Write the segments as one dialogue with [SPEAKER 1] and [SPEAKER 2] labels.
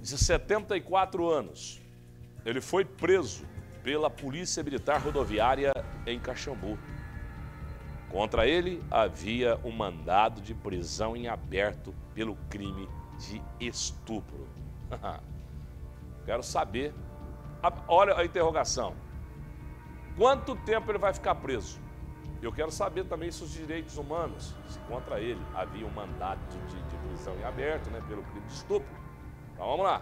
[SPEAKER 1] de 74 anos. Ele foi preso pela Polícia Militar Rodoviária em Caxambu. Contra ele havia um mandado de prisão em aberto pelo crime de estupro. Quero saber. Olha a interrogação. Quanto tempo ele vai ficar preso? Eu quero saber também se os direitos humanos, se contra ele havia um mandato de, de prisão em aberto, né, pelo crime de estupro. Então vamos lá.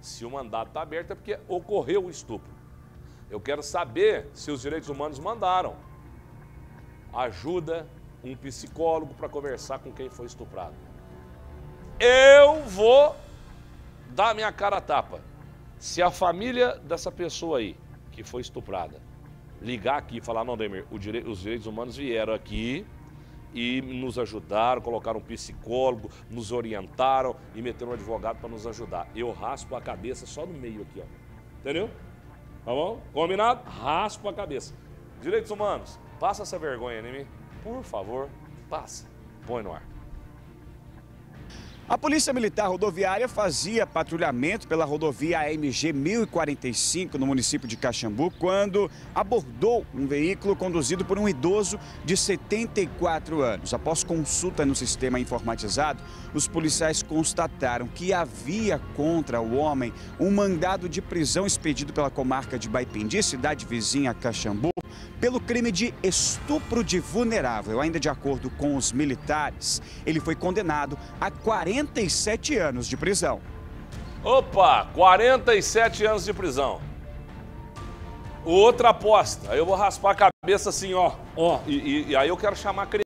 [SPEAKER 1] Se o mandato está aberto é porque ocorreu o estupro. Eu quero saber se os direitos humanos mandaram ajuda um psicólogo para conversar com quem foi estuprado. Eu vou dar minha cara a tapa. Se a família dessa pessoa aí, que foi estuprada, ligar aqui e falar, não, Demir, dire... os direitos humanos vieram aqui e nos ajudaram, colocaram um psicólogo, nos orientaram e meteram um advogado para nos ajudar. Eu raspo a cabeça só no meio aqui, ó. Entendeu? Tá bom? Combinado? Raspo a cabeça. Direitos humanos, passa essa vergonha em mim. Por favor, passa. Põe no ar.
[SPEAKER 2] A Polícia Militar Rodoviária fazia patrulhamento pela rodovia AMG 1045 no município de Caxambu quando abordou um veículo conduzido por um idoso de 74 anos. Após consulta no sistema informatizado, os policiais constataram que havia contra o homem um mandado de prisão expedido pela comarca de Baipendi, cidade vizinha a Caxambu, pelo crime de estupro de vulnerável. Ainda de acordo com os militares, ele foi condenado a 47 anos de prisão.
[SPEAKER 1] Opa, 47 anos de prisão. Outra aposta. Aí eu vou raspar a cabeça assim, ó. ó e, e, e aí eu quero chamar a criança.